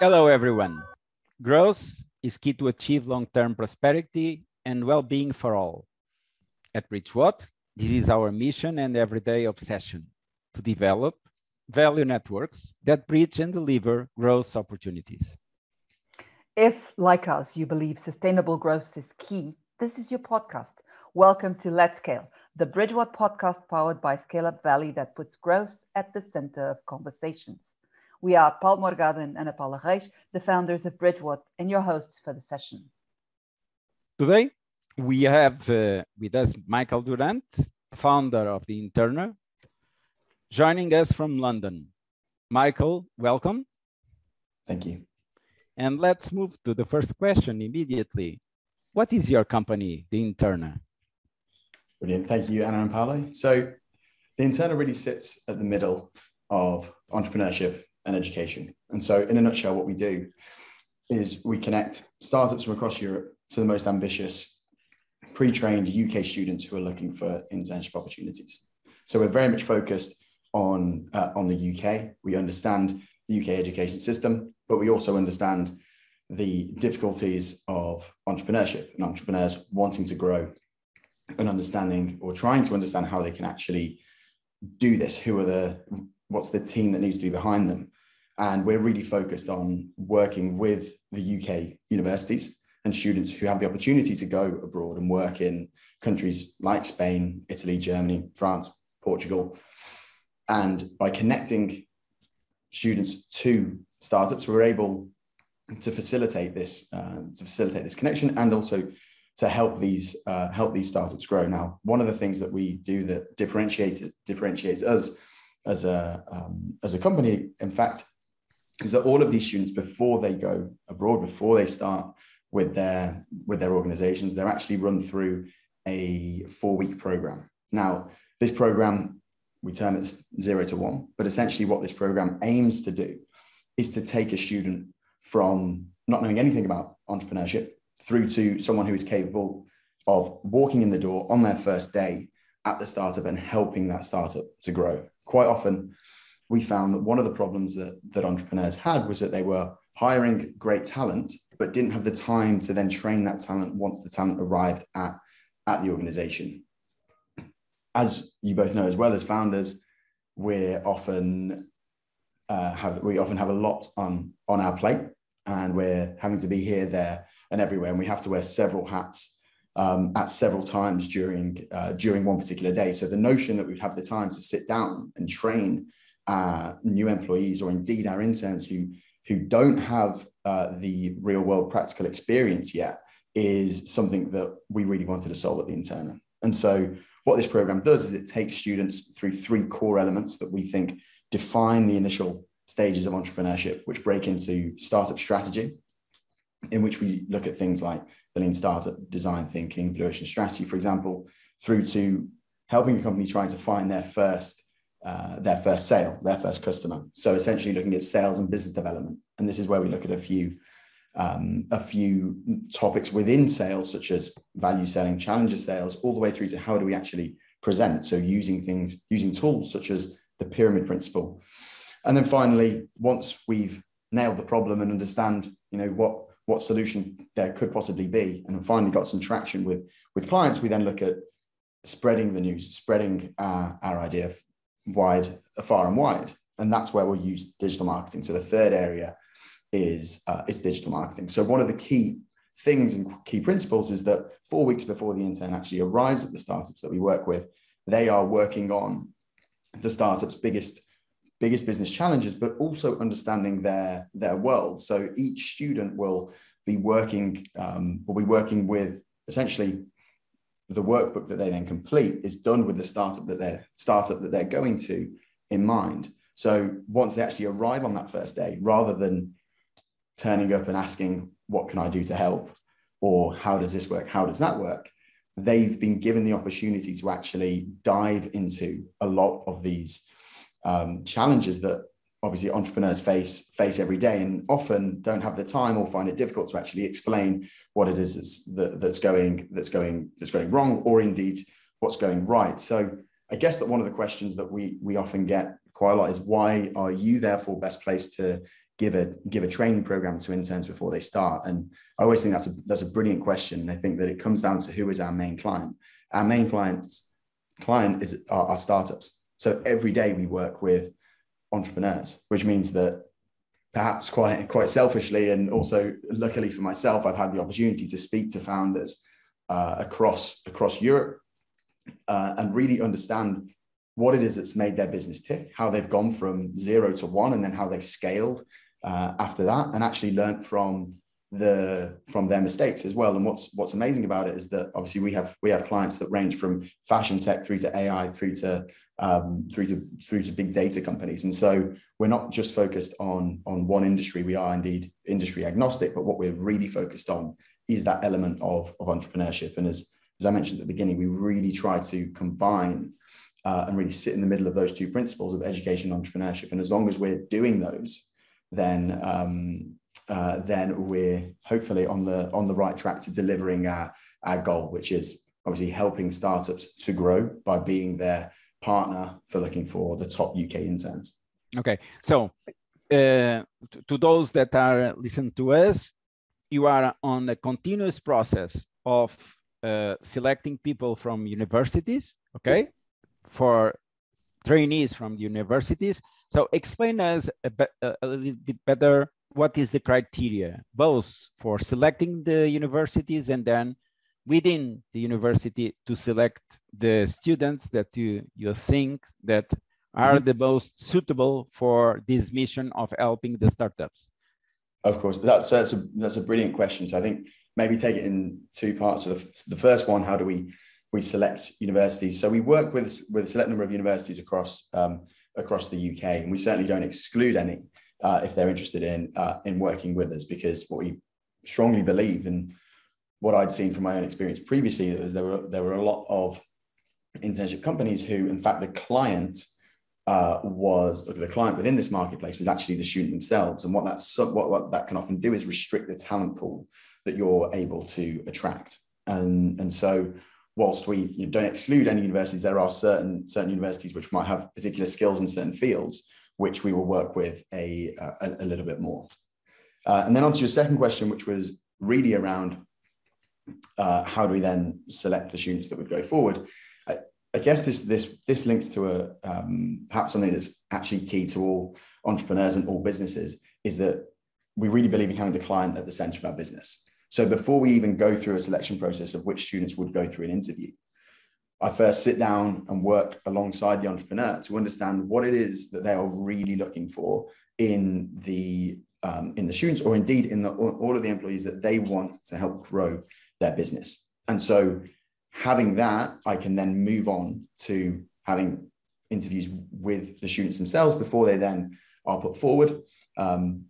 Hello, everyone. Growth is key to achieve long-term prosperity and well-being for all. At Bridgewhat, this is our mission and everyday obsession to develop value networks that bridge and deliver growth opportunities. If, like us, you believe sustainable growth is key, this is your podcast. Welcome to Let's Scale, the Bridgewhat podcast powered by Scaleup Valley that puts growth at the center of conversations. We are Paulo Morgado and Ana Paula Reis, the founders of Bridgewhat, and your hosts for the session. Today, we have uh, with us Michael Durante, founder of the Interna, joining us from London. Michael, welcome. Thank you. And let's move to the first question immediately. What is your company, the Interna? Brilliant. Thank you, Ana and Paulo. So, the Interna really sits at the middle of entrepreneurship and education. And so, in a nutshell, what we do is we connect startups from across Europe to the most ambitious, pre trained UK students who are looking for internship opportunities. So, we're very much focused on, uh, on the UK. We understand the UK education system, but we also understand the difficulties of entrepreneurship and entrepreneurs wanting to grow and understanding or trying to understand how they can actually do this. Who are the, what's the team that needs to be behind them? And we're really focused on working with the UK universities and students who have the opportunity to go abroad and work in countries like Spain, Italy, Germany, France, Portugal. And by connecting students to startups, we're able to facilitate this, uh, to facilitate this connection and also to help these uh, help these startups grow. Now, one of the things that we do that differentiates differentiates us as a um, as a company, in fact, is that all of these students before they go abroad before they start with their with their organizations they're actually run through a four week program. Now this program we term it zero to one but essentially what this program aims to do is to take a student from not knowing anything about entrepreneurship through to someone who is capable of walking in the door on their first day at the startup and helping that startup to grow. Quite often we found that one of the problems that, that entrepreneurs had was that they were hiring great talent, but didn't have the time to then train that talent once the talent arrived at, at the organization. As you both know as well as founders, we're often uh, have we often have a lot on on our plate, and we're having to be here, there, and everywhere, and we have to wear several hats um, at several times during uh, during one particular day. So the notion that we'd have the time to sit down and train uh, new employees or indeed our interns who who don't have uh, the real world practical experience yet is something that we really wanted to solve at the Interna. And so what this program does is it takes students through three core elements that we think define the initial stages of entrepreneurship, which break into startup strategy, in which we look at things like the lean startup design thinking, blue ocean strategy, for example, through to helping a company trying to find their first uh, their first sale, their first customer. So essentially looking at sales and business development. And this is where we look at a few um, a few topics within sales, such as value selling, challenger sales, all the way through to how do we actually present. So using things, using tools such as the pyramid principle. And then finally, once we've nailed the problem and understand, you know, what what solution there could possibly be, and finally got some traction with with clients, we then look at spreading the news, spreading uh, our idea wide, far and wide. And that's where we'll use digital marketing. So the third area is, uh, is digital marketing. So one of the key things and key principles is that four weeks before the intern actually arrives at the startups that we work with, they are working on the startup's biggest biggest business challenges, but also understanding their their world. So each student will be working um, will be working with essentially the workbook that they then complete is done with the startup that they're startup that they're going to in mind. So once they actually arrive on that first day, rather than turning up and asking, what can I do to help? Or how does this work? How does that work? They've been given the opportunity to actually dive into a lot of these um, challenges that obviously entrepreneurs face face every day and often don't have the time or find it difficult to actually explain what it is that's, that, that's going that's going that's going wrong or indeed what's going right so i guess that one of the questions that we we often get quite a lot is why are you therefore best placed to give a give a training program to interns before they start? And I always think that's a that's a brilliant question. And I think that it comes down to who is our main client. Our main client client is our, our startups. So every day we work with entrepreneurs, which means that perhaps quite quite selfishly and also luckily for myself, I've had the opportunity to speak to founders uh, across across Europe uh, and really understand what it is that's made their business tick, how they've gone from zero to one, and then how they've scaled uh, after that, and actually learned from the from their mistakes as well. And what's what's amazing about it is that obviously we have we have clients that range from fashion tech through to AI through to um, through to through to big data companies. And so we're not just focused on on one industry. We are indeed industry agnostic, but what we're really focused on is that element of of entrepreneurship. And as as I mentioned at the beginning, we really try to combine uh, and really sit in the middle of those two principles of education and entrepreneurship. And as long as we're doing those, then um, uh, then we're hopefully on the on the right track to delivering our, our goal, which is obviously helping startups to grow by being their partner for looking for the top UK interns. Okay, so uh, to those that are listening to us, you are on a continuous process of uh, selecting people from universities, okay, for trainees from the universities. So explain us a, be a little bit better what is the criteria, both for selecting the universities and then within the university to select the students that you, you think that are mm -hmm. the most suitable for this mission of helping the startups? Of course, that's, that's, a, that's a brilliant question. So I think maybe take it in two parts. So the, the first one, how do we we select universities. So we work with with a select number of universities across um, across the UK, and we certainly don't exclude any uh, if they're interested in uh, in working with us, because what we strongly believe and what I'd seen from my own experience previously is there were there were a lot of internship companies who, in fact, the client uh, was the client within this marketplace was actually the student themselves, and what that's what, what that can often do is restrict the talent pool that you're able to attract, and and so whilst we you know, don't exclude any universities, there are certain certain universities which might have particular skills in certain fields, which we will work with a, a, a little bit more. Uh, and then on to your second question, which was really around uh, how do we then select the students that would go forward? I, I guess this this this links to a um, perhaps something that's actually key to all entrepreneurs and all businesses is that we really believe in having the client at the center of our business. So before we even go through a selection process of which students would go through an interview, I first sit down and work alongside the entrepreneur to understand what it is that they are really looking for in the um, in the students, or indeed in the, all of the employees that they want to help grow their business. And so, having that, I can then move on to having interviews with the students themselves before they then are put forward. Um,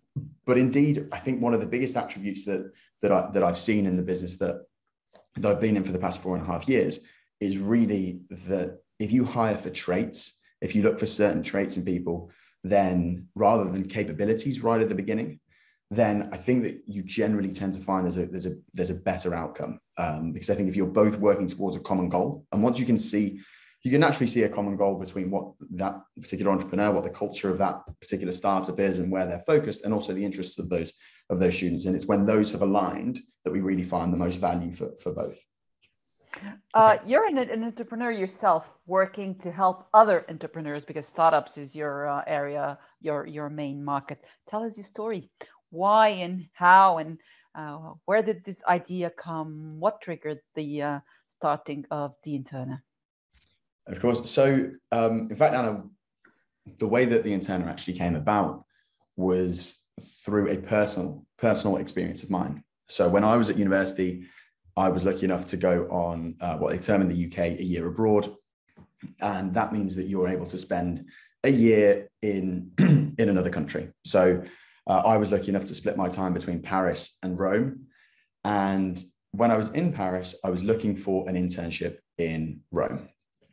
but indeed, I think one of the biggest attributes that that I that I've seen in the business that that I've been in for the past four and a half years is really that if you hire for traits, if you look for certain traits in people, then rather than capabilities right at the beginning, then I think that you generally tend to find there's a there's a there's a better outcome um, because I think if you're both working towards a common goal, and once you can see, you can naturally see a common goal between what that particular entrepreneur, what the culture of that particular startup is, and where they're focused, and also the interests of those of those students. And it's when those have aligned that we really find the most value for, for both. Uh, you're an, an, entrepreneur yourself, working to help other entrepreneurs because startups is your uh, area, your your main market. Tell us your story. Why and how and uh, where did this idea come? What triggered the uh, starting of the Interna? Of course. So, um, in fact, Ana, the way that the Interna actually came about was through a personal personal experience of mine. So when I was at university, I was lucky enough to go on uh, what they term in the UK a year abroad, and that means that you're able to spend a year in in another country. So uh, I was lucky enough to split my time between Paris and Rome, and when I was in Paris, I was looking for an internship in Rome,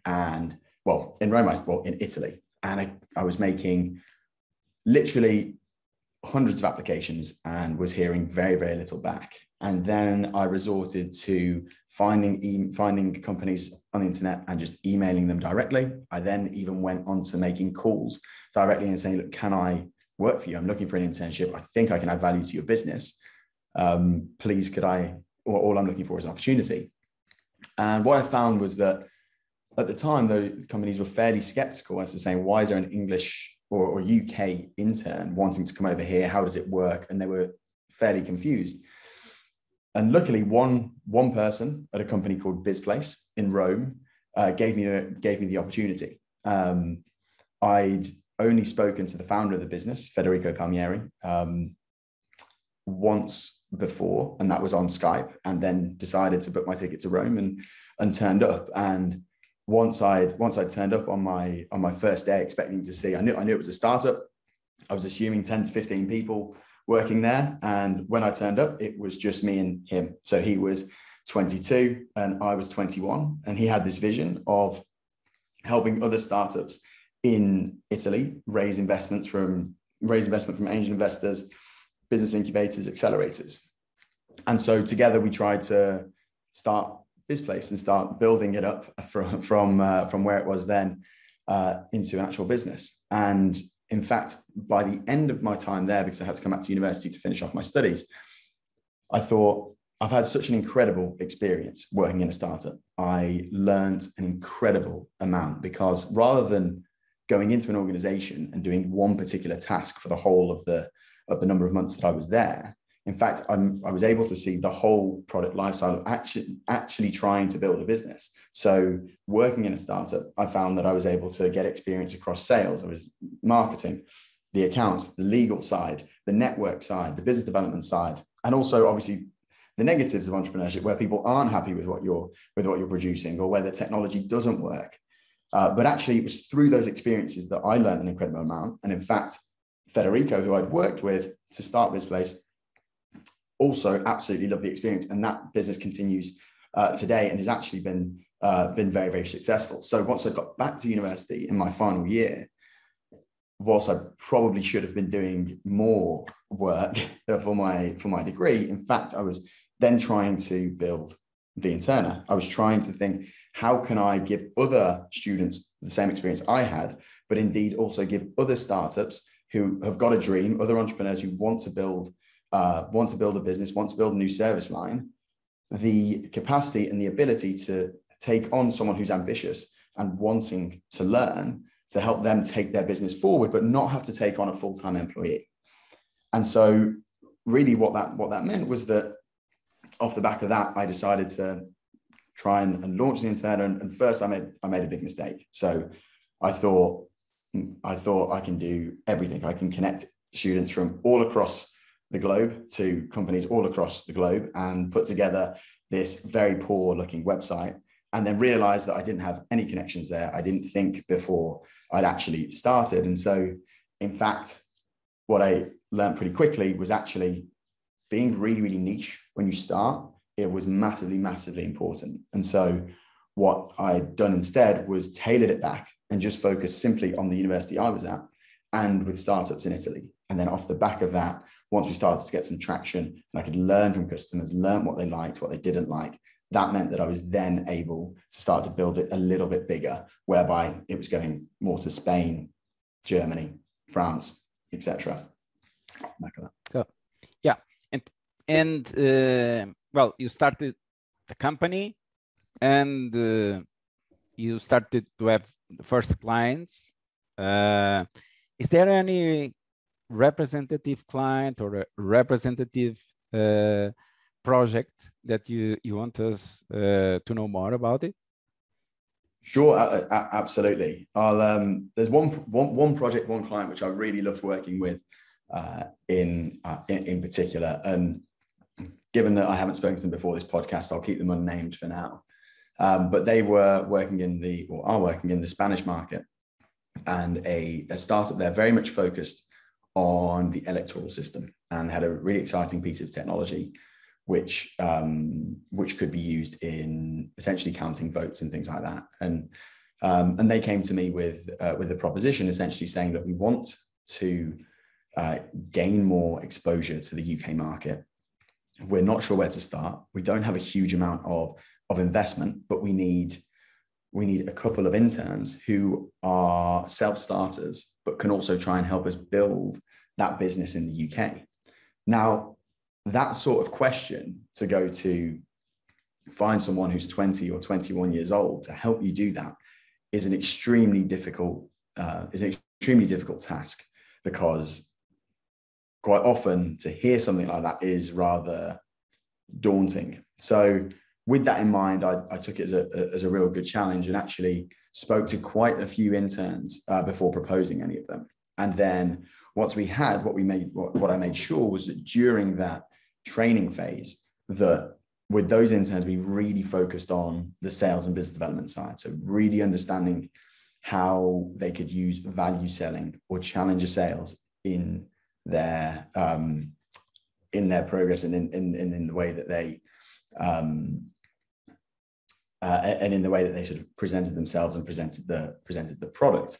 and well, in Rome, I well in Italy, and I, I was making literally hundreds of applications and was hearing very, very little back. And then I resorted to finding e- finding companies on the internet and just emailing them directly. I then even went on to making calls directly and saying, look, can I work for you. I'm looking for an internship. I think I can add value to your business. Um, please, could I? Or all I'm looking for is an opportunity. And what I found was that at the time, the companies were fairly skeptical as to saying, why is there an English or, or UK intern wanting to come over here? How does it work? And they were fairly confused. And luckily, one one person at a company called BizPlace in Rome uh, gave me the, gave me the opportunity. Um, I'd only spoken to the founder of the business, Federico Palmieri, um, once before, and that was on Skype. And then decided to book my ticket to Rome and and turned up. And once I'd once I'd turned up on my on my first day, expecting to see, I knew I knew it was a startup. I was assuming ten to fifteen people working there, and when I turned up, it was just me and him. So he was 22 and I was 21, and he had this vision of helping other startups in Italy raise investments from raise investment from angel investors, business incubators, accelerators. And so together we tried to start this place and start building it up from from uh, from where it was then uh, into an actual business. And in fact, by the end of my time there, because I had to come back to university to finish off my studies, I thought I've had such an incredible experience working in a startup. I learned an incredible amount because rather than going into an organization and doing one particular task for the whole of the of the number of months that I was there, in fact, I'm, I was able to see the whole product lifestyle of actually, actually trying to build a business. So, working in a startup, I found that I was able to get experience across sales, I was marketing, the accounts, the legal side, the network side, the business development side, and also obviously the negatives of entrepreneurship where people aren't happy with what you're with what you're producing or where the technology doesn't work. Uh, but actually, it was through those experiences that I learned an incredible amount. And in fact, Federico, who I'd worked with to start this place, also absolutely loved the experience, and that business continues uh, today and has actually been uh, been very very successful. So once I got back to university in my final year, whilst I probably should have been doing more work for my for my degree, in fact, I was then trying to build the interna. I was trying to think how can I give other students the same experience I had, but indeed also give other startups who have got a dream, other entrepreneurs who want to build uh, want to build a business, want to build a new service line, the capacity and the ability to take on someone who's ambitious and wanting to learn to help them take their business forward, but not have to take on a full-time employee. And so really what that what that meant was that off the back of that, I decided to try and, and launch the Interna. And, and, first I made I made a big mistake. So I thought hmm, I thought I can do everything. I can connect students from all across the globe to companies all across the globe and put together this very poor looking website and then realized that I didn't have any connections there. I didn't think before I'd actually started. And so, in fact, what I learned pretty quickly was actually being really, really niche when you start. It was massively, massively important. And so, what I'd done instead was tailored it back and just focused simply on the university I was at and with startups in Italy. And then off the back of that, once we started to get some traction and I could learn from customers, learn what they liked, what they didn't like, that meant that I was then able to start to build it a little bit bigger, whereby it was going more to Spain, Germany, France, etc. So, yeah, and uh, well, you started the company, and uh, you started to have the first clients. Uh, is there any representative client or a representative uh, project that you, you want us uh, to know more about it? Sure, absolutely. I'll, um, there's one, one, one project, one client which I really loved working with uh, in, uh, in, in particular. And given that I haven't spoken to them before this podcast, I'll keep them unnamed for now. Um, but they were working in the, or are working in the Spanish market, and a, a startup there very much focused on the electoral system and had a really exciting piece of technology which um, which could be used in essentially counting votes and things like that. And um, and they came to me with uh, with a proposition essentially saying that we want to uh, gain more exposure to the UK market. We're not sure where to start. We don't have a huge amount of of investment, but we need we need a couple of interns who are self starters, but can also try and help us build that business in the UK. Now, that sort of question to go to find someone who's 20 or 21 years old to help you do that is an extremely difficult uh, is an extremely difficult task because quite often to hear something like that is rather daunting. So with that in mind, I, I took it as a, as a real good challenge and actually spoke to quite a few interns uh, before proposing any of them. And then once we had what we made, what, what I made sure was that during that training phase, that with those interns, we really focused on the sales and business development side. So really understanding how they could use value selling or challenger sales in their um, in their progress and in, in, in in the way that they um, uh, and in the way that they sort of presented themselves and presented the presented the product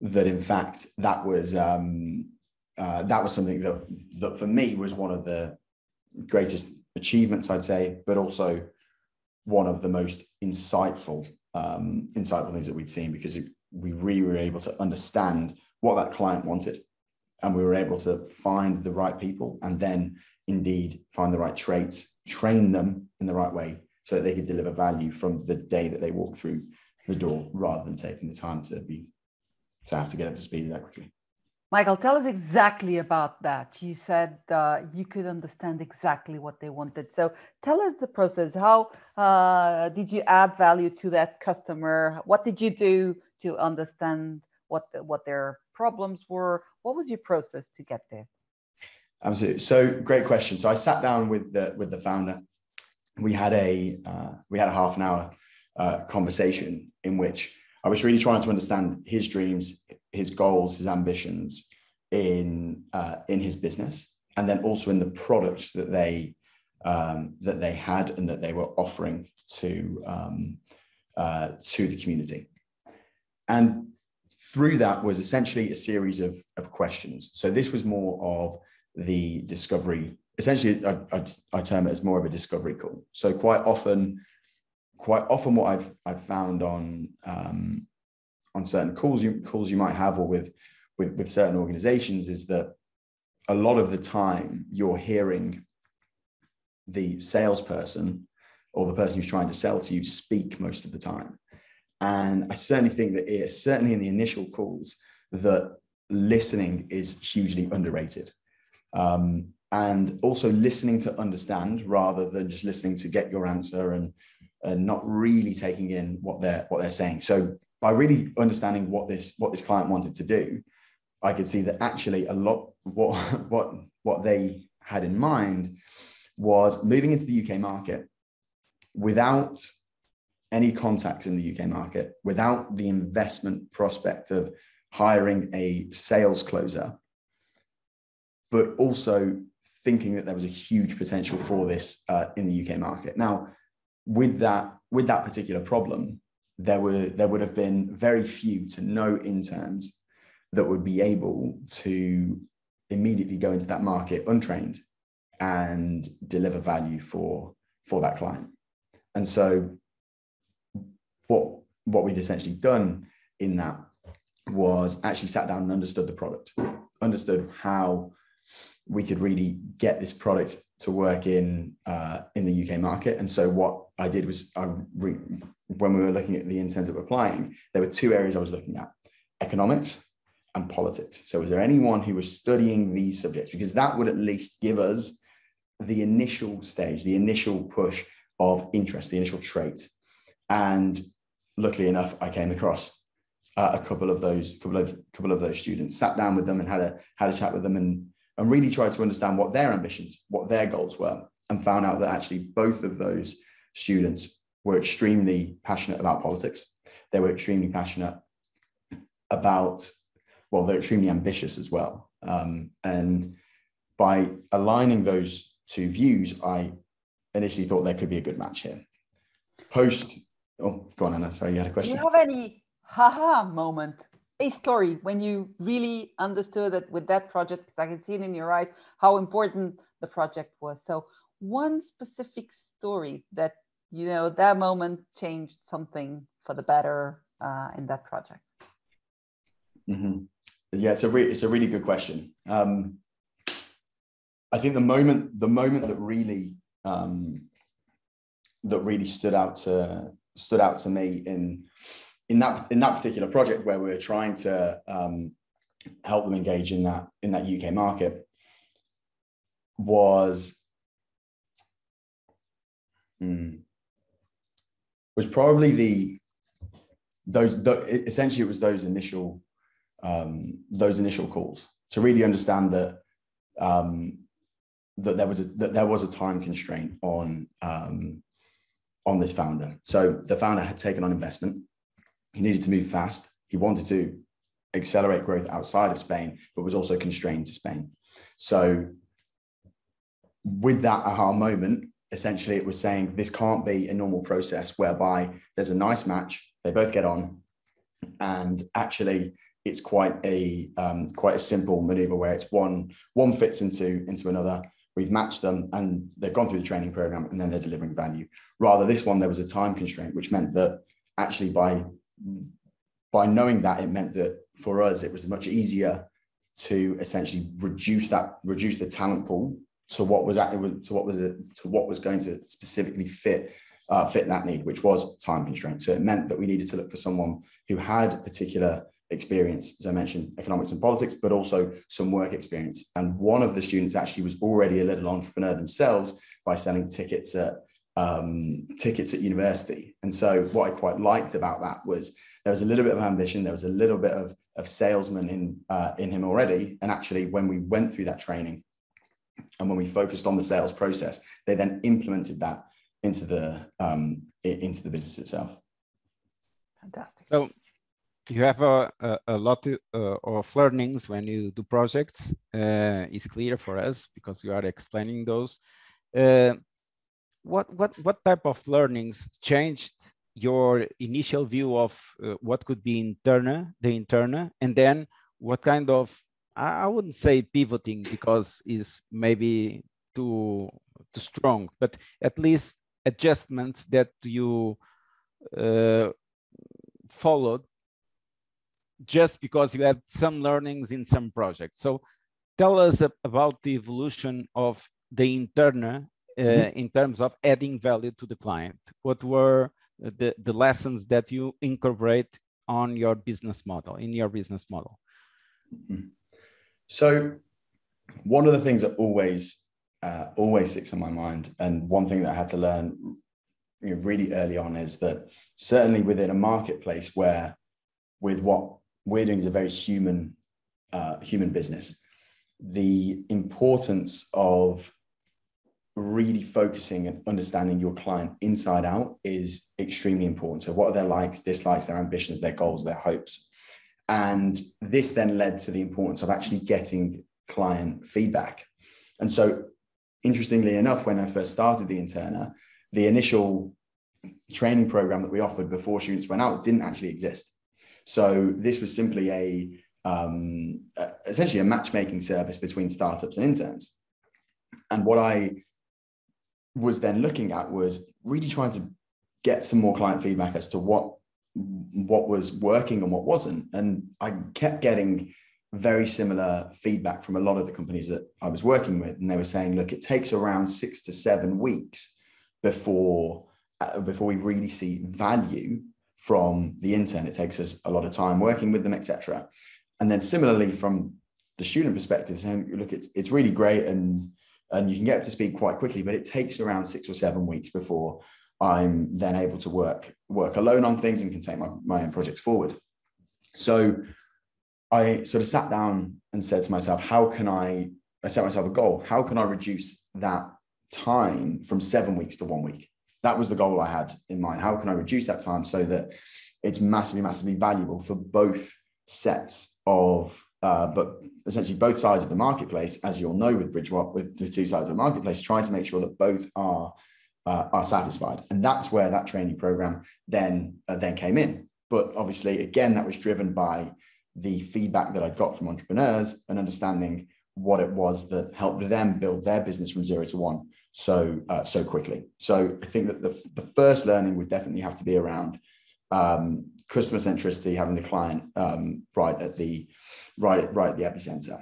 that in fact that was um, uh, that was something that that for me was one of the greatest achievements I'd say but also one of the most insightful um, insightful things that we'd seen because it, we really were able to understand what that client wanted and we were able to find the right people and then indeed find the right traits train them in the right way so that they could deliver value from the day that they walk through the door rather than taking the time to be to have to get up to speed that quickly. Michael tell us exactly about that. You said uh, you could understand exactly what they wanted. So tell us the process. How uh, did you add value to that customer? What did you do to understand what the, what their problems were what was your process to get there Absolutely. So great question. So I sat down with the with the founder. We had a uh, we had a half an hour uh, conversation in which I was really trying to understand his dreams, his goals, his ambitions in uh, in his business, and then also in the product that they um, that they had and that they were offering to um, uh, to the community. And through that was essentially a series of, of questions. So this was more of the discovery. Essentially, I, I, I, term it as more of a discovery call. So quite often, quite often, what I've I've found on um, on certain calls you calls you might have, or with with with certain organizations, is that a lot of the time you're hearing the salesperson or the person who's trying to sell to you speak most of the time. And I certainly think that it certainly in the initial calls that listening is hugely underrated um, and also listening to understand rather than just listening to get your answer and, and not really taking in what they're what they're saying. So by really understanding what this what this client wanted to do, I could see that actually a lot what what what they had in mind was moving into the UK market without any contacts in the UK market, without the investment prospect of hiring a sales closer but also thinking that there was a huge potential for this uh, in the UK market. Now, with that with that particular problem, there were there would have been very few to no interns that would be able to immediately go into that market untrained and deliver value for for that client. And so what what we'd essentially done in that was actually sat down and understood the product, understood how we could really get this product to work in uh, in the UK market. And so what I did was I re- when we were looking at the that were applying, there were two areas I was looking at: economics and politics. So was there anyone who was studying these subjects? Because that would at least give us the initial stage, the initial push of interest, the initial trait. And luckily enough, I came across uh, a couple of those couple of couple of those students, sat down with them and had a had a chat with them and and really tried to understand what their ambitions, what their goals were, and found out that actually both of those students were extremely passionate about politics. They were extremely passionate about, well, they're extremely ambitious as well. Um, and by aligning those two views, I initially thought there could be a good match here. Post, oh, go on, Ana. Sorry, you had a question. Do you have any haha moment a story when you really understood that with that project, because I can see it in your eyes, how important the project was. So one specific story that, you know, that moment changed something for the better uh, in that project. Mm-hmm. yeah, it's a re- it's a really good question. Um, I think the moment the moment that really um, that really stood out to stood out to me in in that in that particular project where we were trying to um, help them engage in that in that UK market was hmm, was probably the those, essentially it was those initial um, those initial calls to really understand that um, that there was a that there was a time constraint on um, on this founder. So the founder had taken on investment. He needed to move fast. He wanted to accelerate growth outside of Spain, but was also constrained to Spain. So with that aha moment, essentially it was saying this can't be a normal process whereby there's a nice match, they both get on, and actually it's quite a um, quite a simple maneuver where it's one one fits into into another. We've matched them and they've gone through the training program and then they're delivering value. Rather, this one there was a time constraint, which meant that actually by by knowing that it meant that for us it was much easier to essentially reduce that reduce the talent pool to what was at, to what was to what was going to specifically fit uh, fit that need, which was time constraint. So it meant that we needed to look for someone who had particular experience, as I mentioned, economics and politics, but also some work experience. And one of the students actually was already a little entrepreneur themselves by selling tickets at um, tickets at university. And so what I quite liked about that was there was a little bit of ambition, there was a little bit of, of salesman in uh, in him already. And actually, when we went through that training and when we focused on the sales process, they then implemented that into the um, into the business itself. Fantastic. So you have a, a, a lot uh, of learnings when you do projects. Uh, it's clear for us because you are explaining those. Uh, what what what type of learnings changed your initial view of what could be interna the interna, and then what kind of I, I wouldn't say pivoting because is maybe too too strong, but at least adjustments that you uh, followed just because you had some learnings in some projects. So tell us about the evolution of the interna uh, mm -hmm. in terms of adding value to the client. What were the, the lessons that you incorporate on your business model, in your business model? Mm -hmm. So one of the things that always, uh, always sticks in my mind, and one thing that I had to learn you know, really early on is that certainly within a marketplace where with what we're doing is a very human uh, human business. The importance of really focusing and understanding your client inside out is extremely important. So, what are their likes, dislikes, their ambitions, their goals, their hopes? And this then led to the importance of actually getting client feedback. And so, interestingly enough, when I first started the Interna, the initial training program that we offered before students went out didn't actually exist. So this was simply a um, essentially a matchmaking service between startups and interns. And what I was then looking at was really trying to get some more client feedback as to what what was working and what wasn't. And I kept getting very similar feedback from a lot of the companies that I was working with, and they were saying, "Look, it takes around six to seven weeks before uh, before we really see value from the intern. It takes us a lot of time working with them, etc. And then similarly from the student perspective, saying, look, it's it's really great and and you can get up to speed quite quickly, but it takes around six or seven weeks before I'm then able to work work alone on things and can take my, my own projects forward. So I sort of sat down and said to myself, how can I, I set myself a goal. How can I reduce that time from seven weeks to one week? That was the goal I had in mind. How can I reduce that time so that it's massively, massively valuable for both sets of, uh, but essentially both sides of the marketplace, as you'll know with Bridgewhat, with the two sides of the marketplace, trying to make sure that both are uh, are satisfied, and that's where that training program then uh, then came in. But obviously, again, that was driven by the feedback that I got from entrepreneurs and understanding what it was that helped them build their business from zero to one so uh, so quickly. So I think that the, the first learning would definitely have to be around um, customer centricity, having the client um, right at the right right at the epicenter.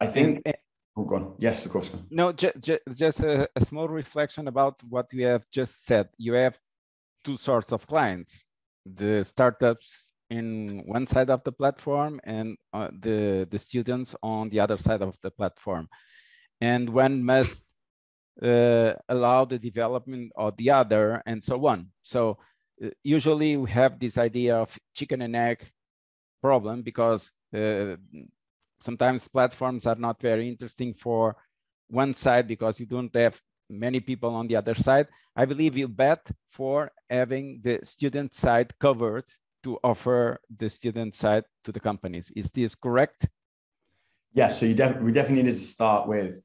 I think. And, oh, go on. Yes, of course. No, ju ju just a, a small reflection about what we have just said. You have two sorts of clients: the startups in one side of the platform and uh, the the students on the other side of the platform, and one must uh, allow the development of the other, and so on. So uh, usually we have this idea of chicken and egg problem because uh, sometimes platforms are not very interesting for one side because you don't have many people on the other side. I believe you bet for having the student side covered to offer the student side to the companies. Is this correct? Yes. Yeah, so you def- we definitely need to start with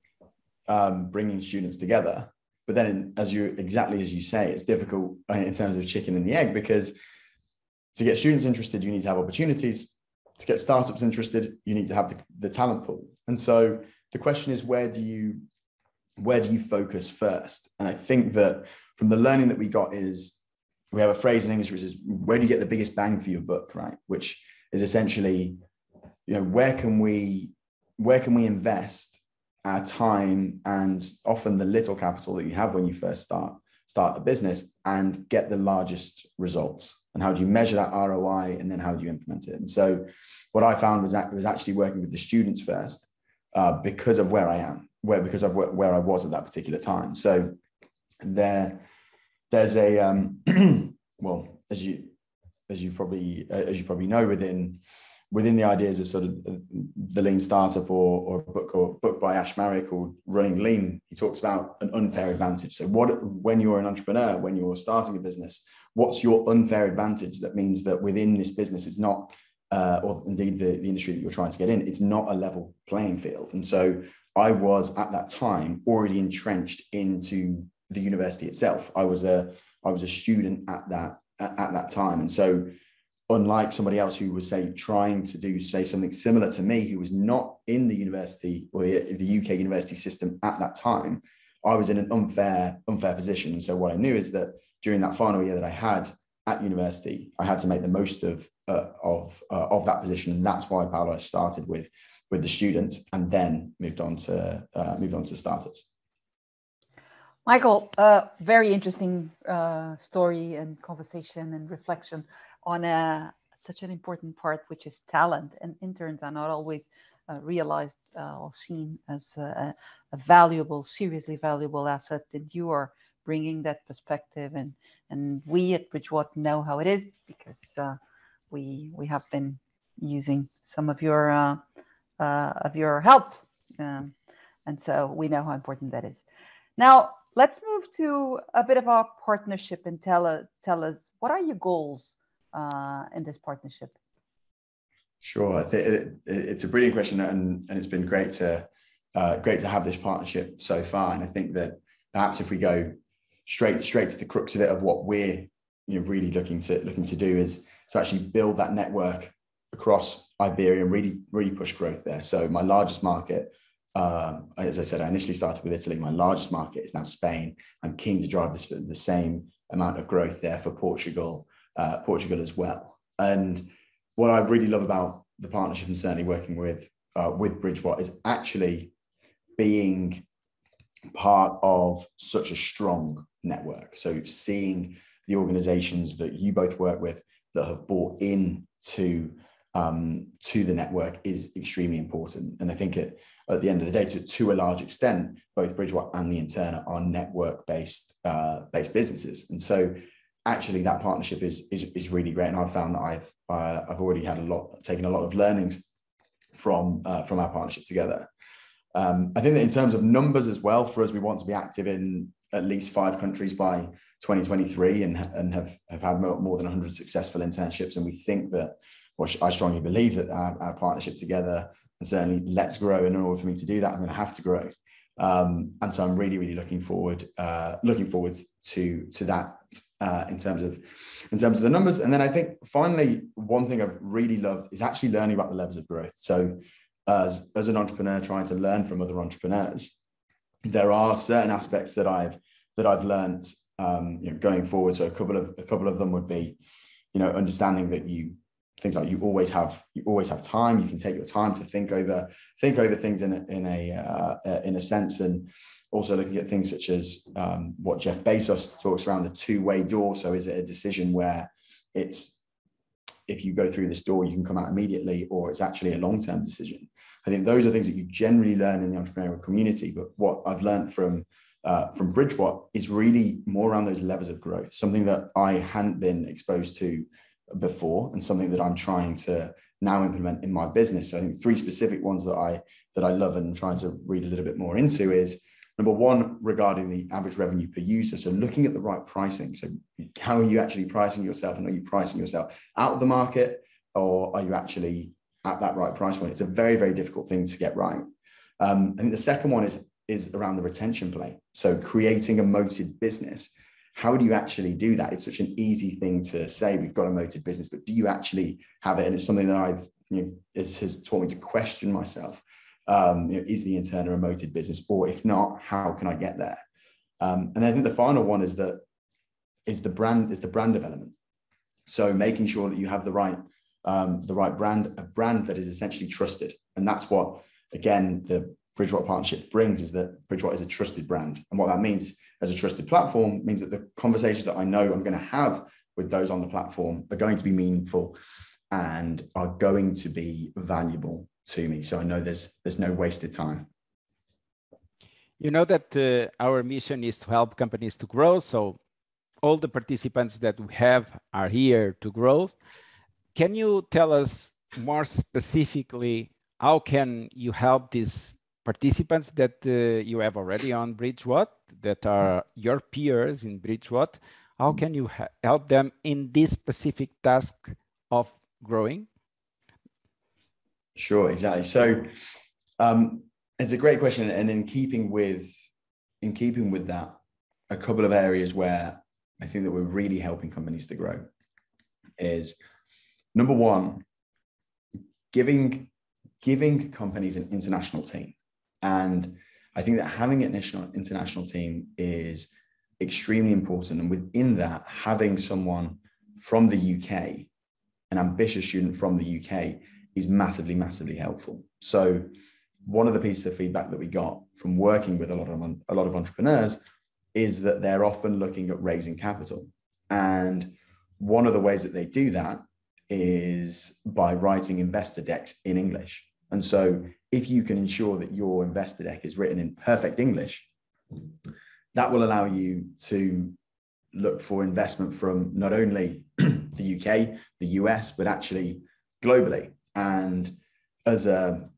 um, bringing students together. But then, as you exactly as you say, it's difficult uh, in terms of chicken and the egg because to get students interested, you need to have opportunities. To get startups interested, you need to have the, the talent pool. And so the question is, where do you where do you focus first? And I think that from the learning that we got is we have a phrase in English which is where do you get the biggest bang for your buck, right? Which is essentially, you know, where can we where can we invest our time and often the little capital that you have when you first start start a business and get the largest results. And how do you measure that roi and then how do you implement it? And so what i found was that was actually working with the students first uh, because of where i am where because of where, where i was at that particular time. So there there's a um, well as you as you probably as you probably know within within the ideas of sort of the lean startup or, or a book or book by Ash Maurya called Running Lean, he talks about an unfair advantage. So what when you're an entrepreneur, when you're starting a business, what's your unfair advantage? That means that within this business, it's not, uh, or indeed the, the industry that you're trying to get in, it's not a level playing field. And so I was at that time already entrenched into the university itself. I was a I was a student at that at, at that time, and so unlike somebody else who was say trying to do say something similar to me who was not in the university or the, uk university system at that time i was in an unfair unfair position. And so what i knew is that during that final year that i had at university i had to make the most of uh, of uh, of that position. And that's why Paulo started with with the students and then moved on to uh, moved on to starters. Michael uh, very interesting uh, story and conversation and reflection on a such an important part, which is talent. And interns are not always uh, realized uh, or seen as a, a, valuable, seriously valuable asset. And you are bringing that perspective, and and we at Bridgewhat know how it is because uh, we we have been using some of your uh, uh, of your help, um, and so we know how important that is. Now let's move to a bit of our partnership and tell, tell us what are your goals uh, in this partnership? Sure, I think it, it's a brilliant question, and, and it's been great to uh, great to have this partnership so far. And I think that perhaps if we go straight straight to the crux of it, of what we're you know really looking to looking to do is to actually build that network across Iberia and really really push growth there. So my largest market, uh, as I said, I initially started with Italy. My largest market is now Spain. I'm keen to drive this the same amount of growth there for Portugal uh, Portugal as well. And what I really love about the partnership and certainly working with uh, with Bridgewhat is actually being part of such a strong network. So seeing the organizations that you both work with that have bought in to um, to the network is extremely important. And I think it, at the end of the day, to, to a large extent, both Bridgewhat and the Interna are network based uh, based businesses. And so actually that partnership is is, is really great. And i've found that i've uh, i've already had a lot taken a lot of learnings from uh, from our partnership together. Um, i think that in terms of numbers as well for us we want to be active in at least five countries by 2023 and, and have, have had more, than 100 successful internships. And we think that well, i strongly believe that our, our partnership together and certainly let's grow in order for me to do that. I'm going to have to grow um, and so I'm really, really looking forward, uh, looking forward to to that uh, in terms of in terms of the numbers. And then I think finally, one thing I've really loved is actually learning about the levels of growth. So as as an entrepreneur trying to learn from other entrepreneurs, there are certain aspects that I've that I've learned um, you know, going forward. So a couple of a couple of them would be, you know, understanding that you things like you always have you always have time. You can take your time to think over think over things in a, in a uh, uh, in a sense, and also looking at things such as um, what Jeff Bezos talks around the two way door. So is it a decision where it's if you go through this door, you can come out immediately, or it's actually a long term decision. I think those are things that you generally learn in the entrepreneurial community. But what I've learned from uh, from Bridgewhat is really more around those levels of growth, something that I hadn't been exposed to before, and something that I'm trying to now implement in my business. So I think three specific ones that I that I love and trying to read a little bit more into is number one regarding the average revenue per user. So looking at the right pricing. So how are you actually pricing yourself, and are you pricing yourself out of the market, or are you actually at that right price point? It's a very very difficult thing to get right. Um, I think the second one is is around the retention play. So creating a moated business. How do you actually do that? It's such an easy thing to say we've got a moated business, but do you actually have it? And it's something that I've you know is, has taught me to question myself. Um, you know, is the Interna a moated business, or if not, how can I get there? Um, and I think the final one is that is the brand is the brand development. So making sure that you have the right um, the right brand, a brand that is essentially trusted, and that's what again the Bridgewhat partnership brings is that Bridgewhat is a trusted brand. And what that means as a trusted platform means that the conversations that I know I'm going to have with those on the platform are going to be meaningful and are going to be valuable to me. So I know there's there's no wasted time. You know that uh, our mission is to help companies to grow. So all the participants that we have are here to grow. Can you tell us more specifically how can you help these participants that uh, you have already on Bridgewhat that are your peers in Bridgewhat, how can you help them in this specific task of growing? Sure, exactly. So um, it's a great question, and in keeping with in keeping with that, a couple of areas where I think that we're really helping companies to grow is number one, giving giving companies an international team. And I think that having an international team is extremely important. And within that, having someone from the UK, an ambitious student from the UK, is massively, massively helpful. So, one of the pieces of feedback that we got from working with a lot of a lot of entrepreneurs is that they're often looking at raising capital, and one of the ways that they do that is by writing investor decks in English. And so, if you can ensure that your investor deck is written in perfect English, that will allow you to look for investment from not only the UK, the US, but actually globally. And as a,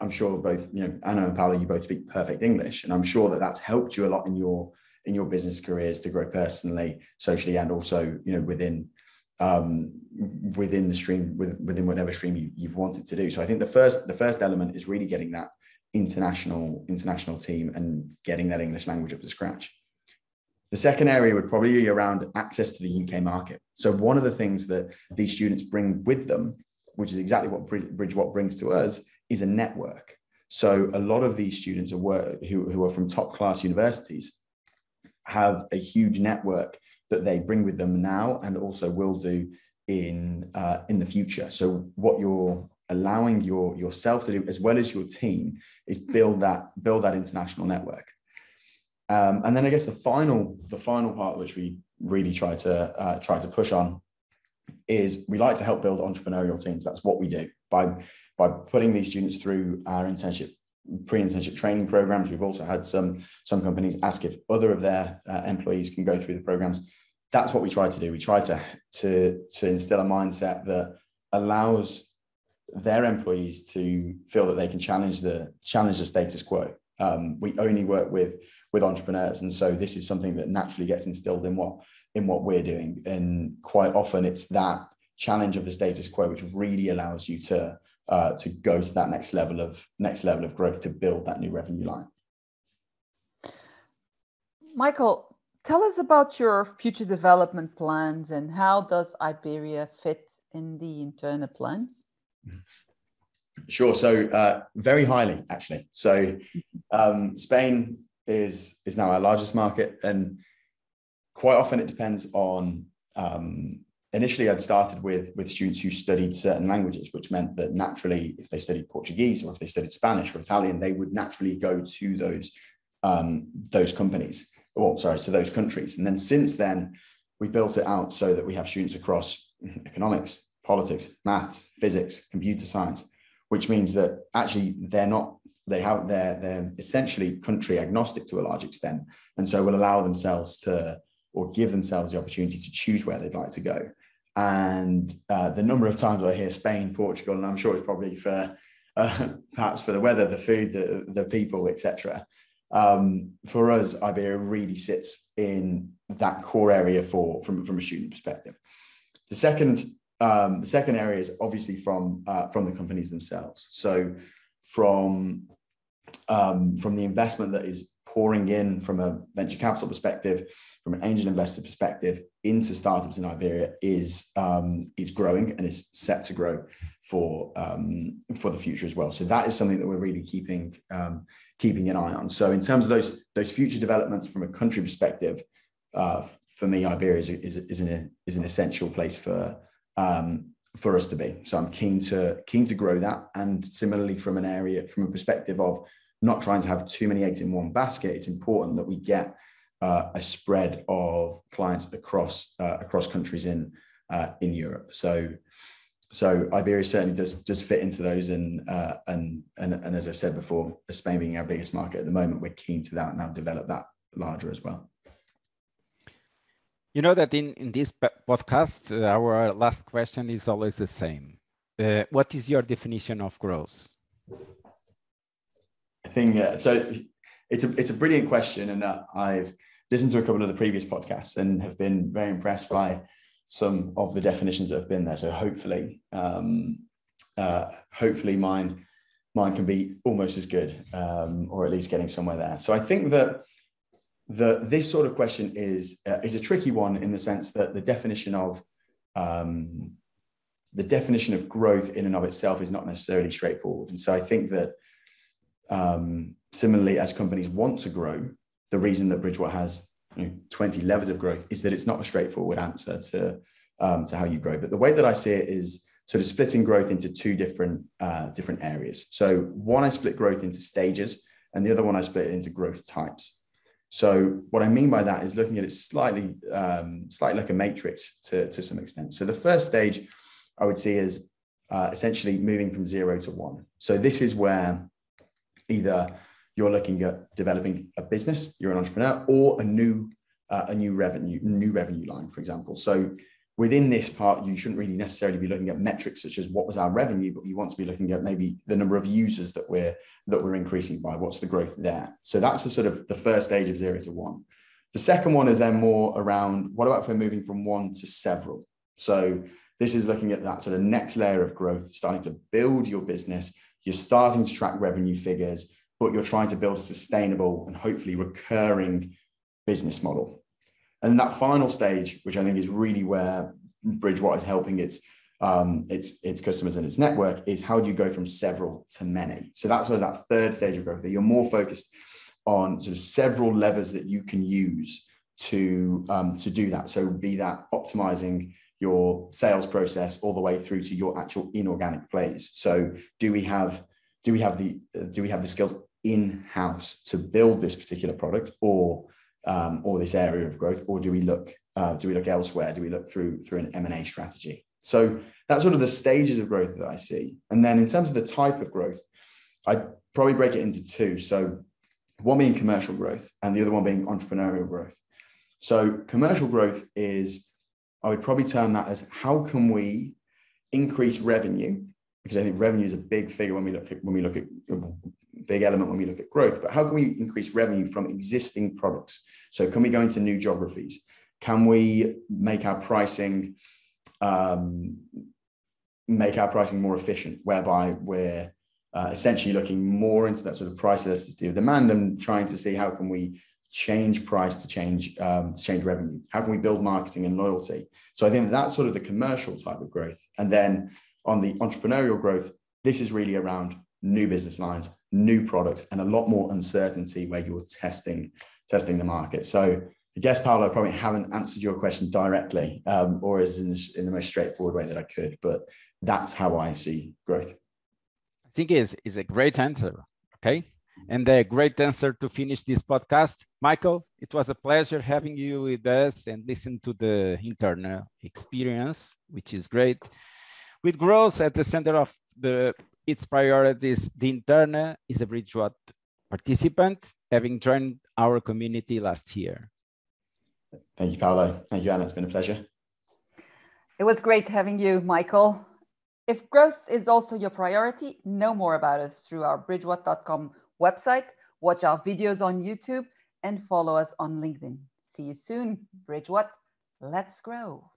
I'm sure both you know Ana and Paulo, you both speak perfect English, and I'm sure that that's helped you a lot in your in your business careers to grow personally, socially, and also you know within um, within the stream, within whatever stream you, you've wanted to do. So I think the first the first element is really getting that international international team and getting that English language up to scratch. The second area would probably be around access to the UK market. So one of the things that these students bring with them, which is exactly what Bridgewhat brings to us, is a network. So a lot of these students who are from top class universities have a huge network that they bring with them now and also will do in uh, in the future. So what you're allowing your yourself to do as well as your team is build that build that international network. Um, and then I guess the final the final part which we really try to uh, try to push on is we like to help build entrepreneurial teams. That's what we do by by putting these students through our internship pre-internship training programs. We've also had some some companies ask if other of their uh, employees can go through the programs that's what we try to do. We try to to to instill a mindset that allows their employees to feel that they can challenge the challenge the status quo. Um, we only work with with entrepreneurs, and so this is something that naturally gets instilled in what in what we're doing. And quite often, it's that challenge of the status quo which really allows you to uh, to go to that next level of next level of growth to build that new revenue line. Michael, Tell us about your future development plans and how does Iberia fit in the Interna plans? Sure. So uh, very highly, actually. So um, Spain is is now our largest market, and quite often it depends on um, initially I'd started with with students who studied certain languages, which meant that naturally, if they studied Portuguese or if they studied Spanish or Italian, they would naturally go to those um, those companies, or sorry, to those countries. And then since then, we built it out so that we have students across economics, politics, maths, physics, computer science, which means that actually they're not they have they're they're essentially country agnostic to a large extent, and so will allow themselves to or give themselves the opportunity to choose where they'd like to go. And uh, the number of times I hear Spain, Portugal, and I'm sure it's probably for uh, perhaps for the weather, the food, the, the people, etc. Um, for us, Iberia really sits in that core area for from, from a student perspective. The second um, the second area is obviously from uh, from the companies themselves. So from um, from the investment that is pouring in from a venture capital perspective, from an angel investor perspective into startups in Iberia is um, is growing and is set to grow for um, for the future as well. So that is something that we're really keeping um, keeping an eye on. So in terms of those those future developments from a country perspective, uh, for me, Iberia is, is, is, an, is an essential place for um, for us to be. So I'm keen to keen to grow that, and similarly from an area from a perspective of not trying to have too many eggs in one basket. It's important that we get uh, a spread of clients across uh, across countries in uh, in Europe. So so Iberia certainly does does fit into those, and uh, and and and as I've said before, Spain being our biggest market at the moment, we're keen to that and now develop that larger as well. You know that in in this podcast, uh, our last question is always the same. Uh, what is your definition of growth? I think uh, so. It's a it's a brilliant question, and uh, I've listened to a couple of the previous podcasts and have been very impressed by some of the definitions that have been there. So hopefully, um, uh, hopefully mine mine can be almost as good, um, or at least getting somewhere there. So I think that the this sort of question is uh, is a tricky one in the sense that the definition of um, the definition of growth in and of itself is not necessarily straightforward. And so I think that um, similarly, as companies want to grow, the reason that Bridgewhat has you know, 20 levels of growth is that it's not a straightforward answer to, um, to how you grow. But the way that I see it is sort of splitting growth into two different, uh, different areas. So one, I split growth into stages, and the other one, I split it into growth types. So what I mean by that is looking at it slightly, um, slightly like a matrix to, to some extent. So the first stage I would see is uh, essentially moving from zero to one. So this is where either you're looking at developing a business, you're an entrepreneur, or a new uh, a new revenue new revenue line, for example. So within this part, you shouldn't really necessarily be looking at metrics such as what was our revenue, but you want to be looking at maybe the number of users that we're that we're increasing by. What's the growth there? So that's the sort of the first stage of zero to one. The second one is then more around what about if we're moving from one to several? So this is looking at that sort of next layer of growth, starting to build your business. You're starting to track revenue figures but you're trying to build a sustainable and hopefully recurring business model. And that final stage, which I think is really where Bridgewhat is helping its um, its its customers and its network, is how do you go from several to many? So that's sort of that third stage of growth. That you're more focused on sort of several levers that you can use to um, to do that. So be that optimizing your sales process all the way through to your actual inorganic plays. So do we have do we have the do we have the skills in house to build this particular product or um, or this area of growth, or do we look uh, do we look elsewhere? Do we look through through an M and A strategy? So that's sort of the stages of growth that I see. And then in terms of the type of growth, I probably break it into two. So one being commercial growth, and the other one being entrepreneurial growth. So commercial growth is I would probably term that as how can we increase revenue because I think revenue is a big figure when we look at when we look at big element when we look at growth, but how can we increase revenue from existing products? So can we go into new geographies? Can we make our pricing um, make our pricing more efficient, whereby we're uh, essentially looking more into that sort of price elasticity of demand and trying to see how can we change price to change um, to change revenue? How can we build marketing and loyalty? So I think that's sort of the commercial type of growth. And then on the entrepreneurial growth, this is really around new business lines, new products, and a lot more uncertainty where you're testing testing the market. So I guess, Paulo, I probably haven't answered your question directly um, or as in, in the most straightforward way that I could, but that's how I see growth. I think is is a great answer. Okay. And a great answer to finish this podcast. Michael, it was a pleasure having you with us and listen to the Interna experience, which is great. With growth at the center of the its priorities, the interna is a Bridgewhat participant, having joined our community last year. Thank you, Paulo. Thank you, Ana. It's been a pleasure. It was great having you, Michael. If growth is also your priority, know more about us through our bridgewhat.com website, watch our videos on YouTube, and follow us on LinkedIn. See you soon, Bridgewhat. Let's grow.